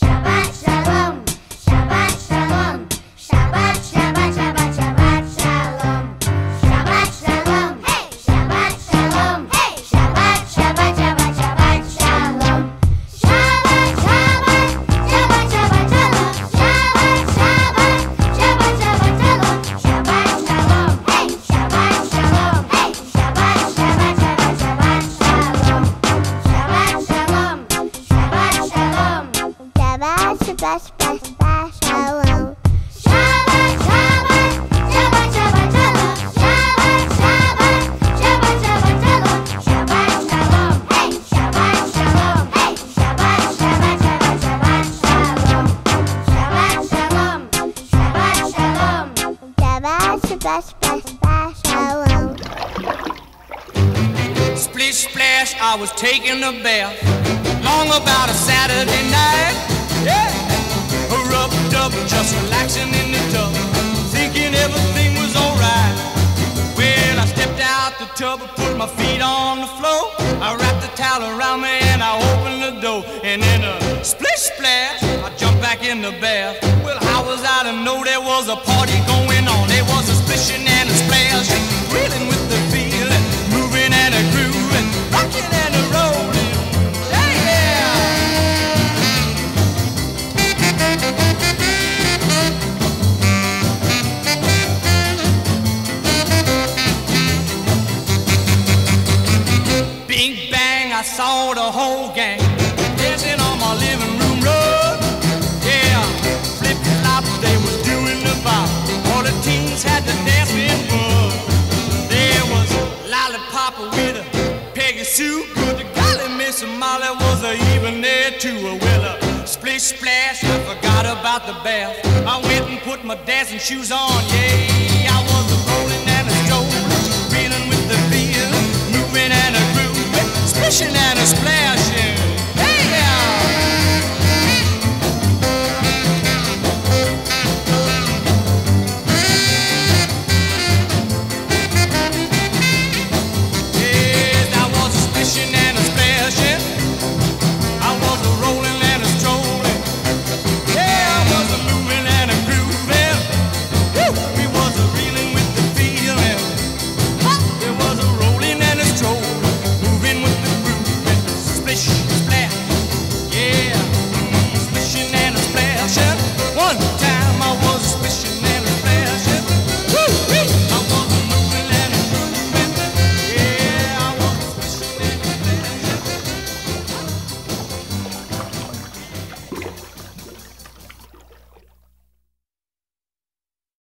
Shabbat shalom, Shabbat, Shabbat, Shabbat, Shalom. Splish splash, Splash I was taking a bath. Long about a Saturday night. Yeah. A just relaxing in the tub. Thinking everything was alright. Well, I stepped out the tub put my feet on the floor. I wrapped the towel around me and I opened the door. And in a splish splash, I jumped back in the bath. Well, how was I to know there was a party saw the whole gang dancing on my living room rug. Yeah, flip flop, they was doing the bop. All the teens had to dance in bug. There was lollipop with a Peggy Sue. Good to golly, Miss Molly was a even there too. Well, a splish splash, I forgot about the bath. I went and put my dancing shoes on, yeah. players